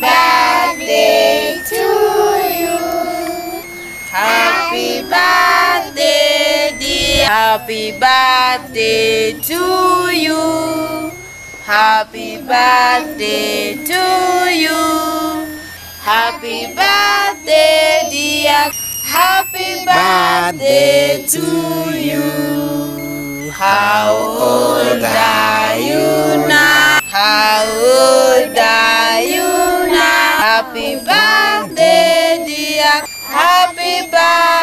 birthday to you. Happy birthday, dear. Happy birthday to you. Happy birthday to you. Happy birthday, dear. Happy birthday to you. How old Happy birthday, dear. Happy birthday.